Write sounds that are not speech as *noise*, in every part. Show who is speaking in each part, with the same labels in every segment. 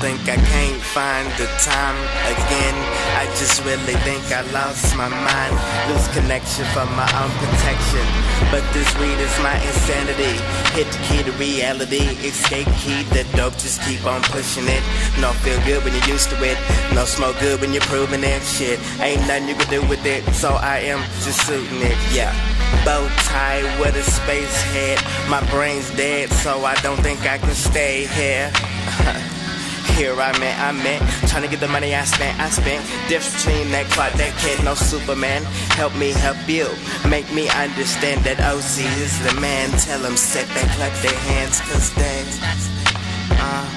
Speaker 1: think I can't find the time again. I just really think I lost my mind. Lose connection from my own protection. But this weed is my insanity. Hit the key to reality. Escape key, the dope, just keep on pushing it. No feel good when you're used to it. No smoke good when you're proving that Shit, ain't nothing you can do with it. So I am just suiting it, yeah. Bow tie with a space head. My brain's dead, so I don't think I can stay here. *laughs* Here I meant, I meant Trying to get the money I spent, I spent. Difference between that Clark, that kid, no Superman. Help me help you. Make me understand that OC is the man. Tell them sit back, clap their hands Cause they uh,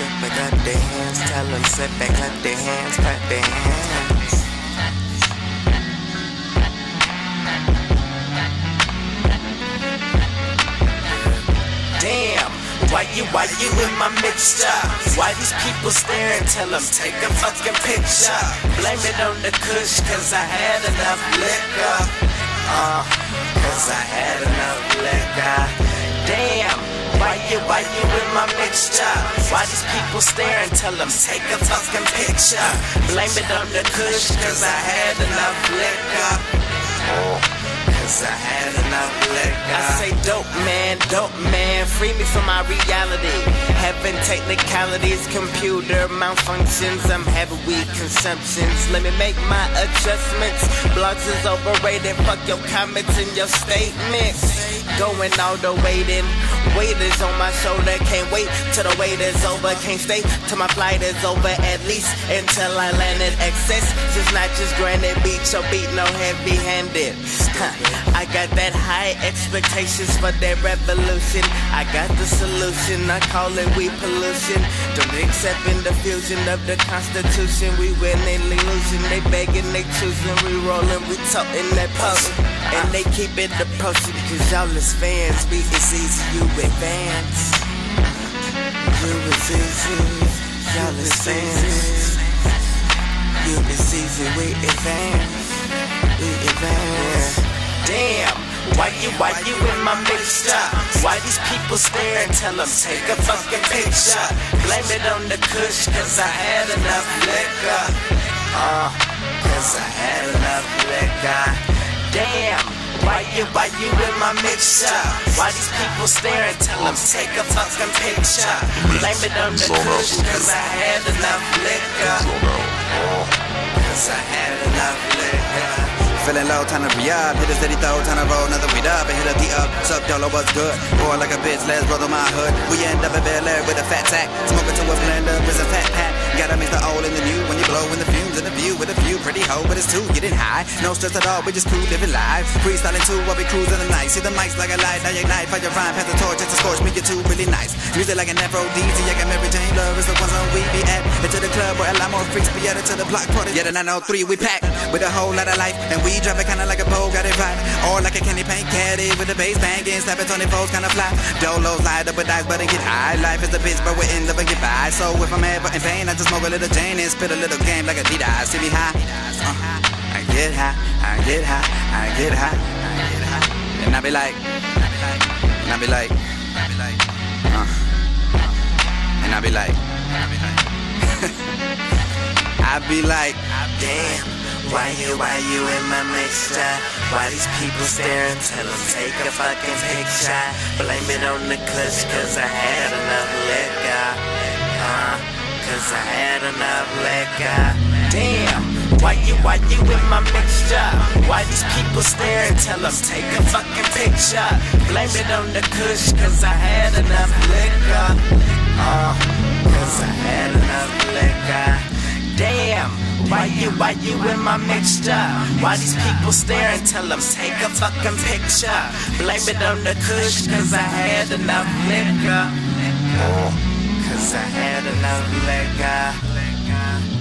Speaker 1: Sit back, clap their hands. Tell them sit back, clap their hands Clap their hands. Damn why you, why you in my mixture? Why these people staring? Tell them take a fucking picture. Blame it on the kush, cause I had enough liquor. Uh, cause I had enough liquor. Damn. Why you, why you in my mixture? Why these people staring? Tell them take a fucking picture. Blame it on the kush, cause I had enough liquor. Cause I had enough liquor. I say dope man, dope man, free me from my reality. Having technicalities, computer malfunctions, I'm having weed consumptions. Let me make my adjustments. Blogs is overrated, fuck your comments and your statements. Going all the way then. Weight is on my shoulder, can't wait till the wait is over. Can't stay till my flight is over, at least until I landed excess. Just not just granted beat your beat, no heavy handed. *laughs* I got that high expectations for that revolution. I got the solution, I call it we pollution. Don't accept in the fusion of the constitution. We winning, they losing, they begging, they choosing. We rolling, we talking that post. And they keep it approaching, cause y'all is fans. Beat is easy, you advance. You is y'all is fans. You is we advance. We advance. Damn, why you, why you in my mixture? Why these people stare and tell them take a fucking picture? Blame it on the kush, cause I had enough liquor. Uh, cause I had enough liquor. Damn, why you, why you in my mixture? Why these people staring? and tell them take a fucking picture? Blame it on the kush, cause I had enough liquor. Cause I had enough liquor.
Speaker 2: Feeling low, time to re up. Hit a steady throw, time to roll another weed up and hit up the up. Sup, y'all, what's good? Boy, like a bitch, let's roll through my hood. We end up in Bel Air with a fat sack. Smoking to a blender with a fat pack. Gotta mix the old and the new in the fumes in the view with a few pretty hoe, but it's two getting high. No stress at all, we just cool living live. Freestyling too while we cruising the night. See the mics like a light, now ignite. Fire your rhyme, pass the torch, just to scorch me. You're too really nice. Music like an aphrodisiac, and Mary Jane Love is the ones on we be at. Into the club where a lot more freaks be added to the block party. Yeah, the 903 we pack with a whole lot of life, and we drop it kinda like a pole, got it right. Or like a candy paint caddy with the bass banging, snapping 24s kinda fly. Dolos light up with dice, but it get high. Life is a bitch, but we end up and get by. So if I'm ever in pain, I just smoke a little Jane and spit a little game like a D die. See me high? Uh, I get high, I get high, I get high, I get high. And I be like, and I be like, uh, and I be like, *laughs* I be like,
Speaker 1: Damn, why you, why you in my mixture? Why these people staring? Tell them take a fucking picture. Blame it on the kush, cause I had enough liquor. Uh, enough liquor. Damn, why you, why you in my mixture? Why these people staring? Tell them take a fucking picture. Blame it on the kush, cause I had enough liquor. Uh, cause I had enough liquor. Damn, why you, why you in my mixture? Why these people staring? Tell them take a fucking picture. Blame it on the kush, cause I had enough liquor. Cause I had a love like uh,